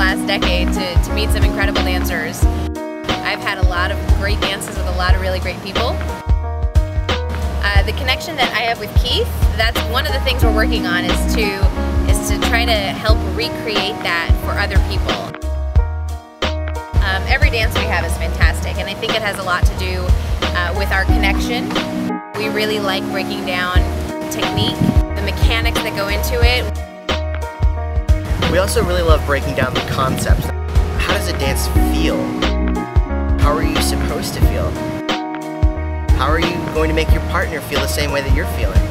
last decade to, to meet some incredible dancers. I've had a lot of great dances with a lot of really great people. Uh, the connection that I have with Keith, that's one of the things we're working on is to is to try to help recreate that for other people. Um, every dance we have is fantastic and I think it has a lot to do uh, with our connection. We really like breaking down technique, the mechanics that go into it. We also really love breaking down the concepts. How does a dance feel? How are you supposed to feel? How are you going to make your partner feel the same way that you're feeling?